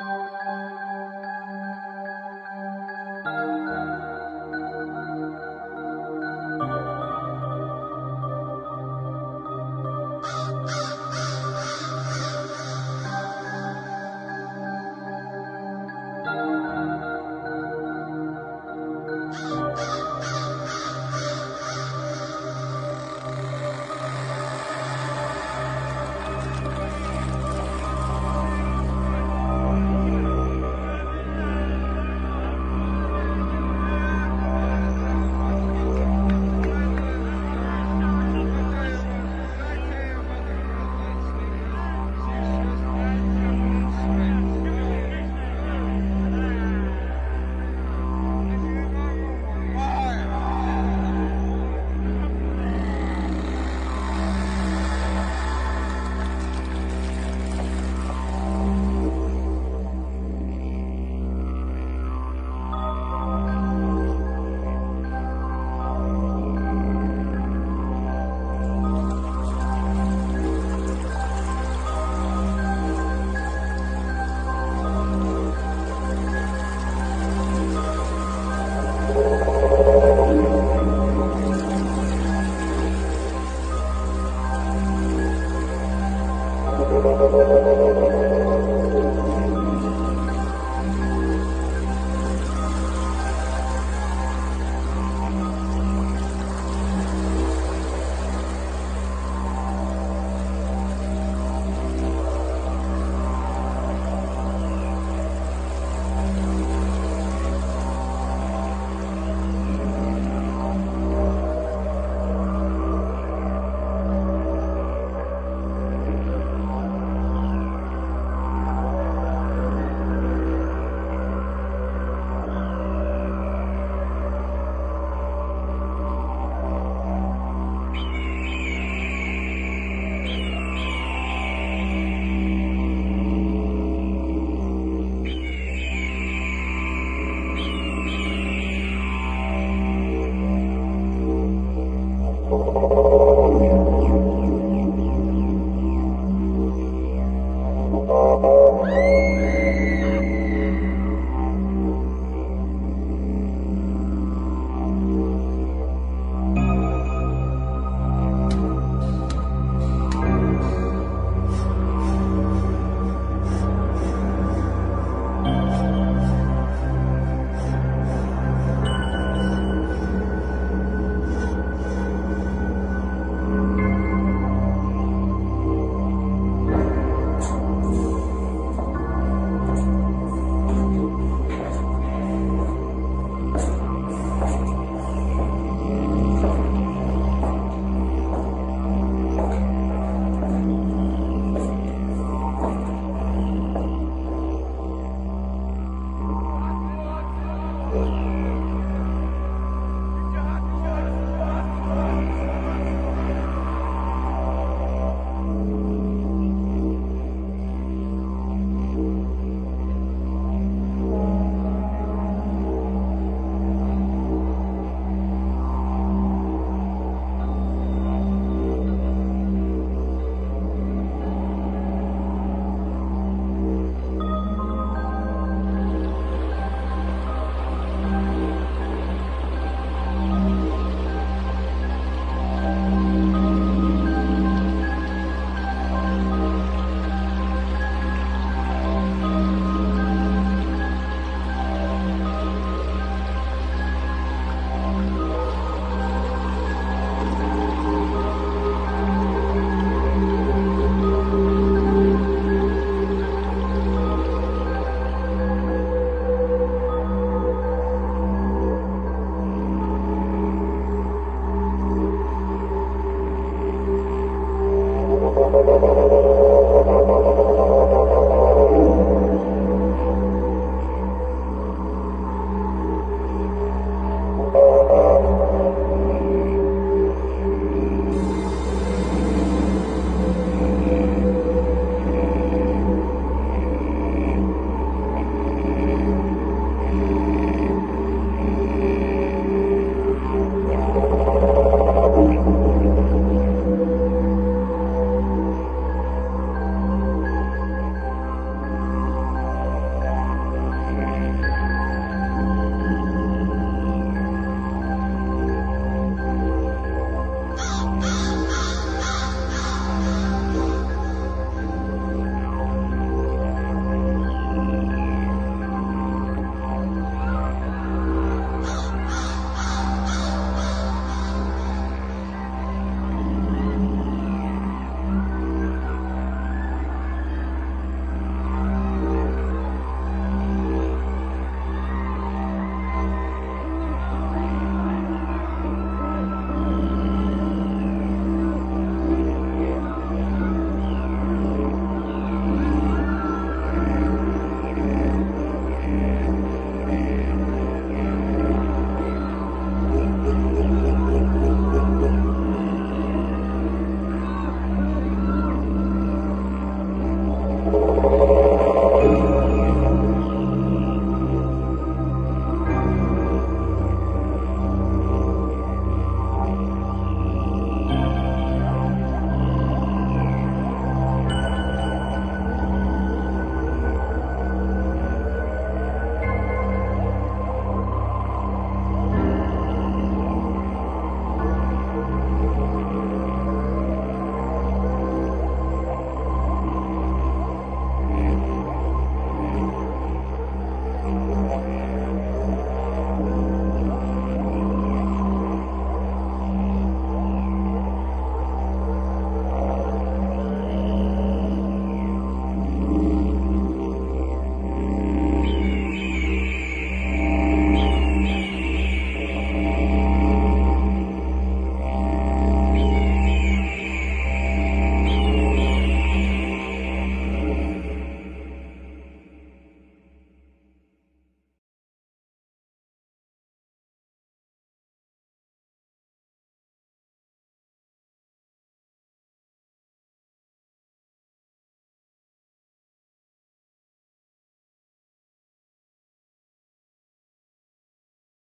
Música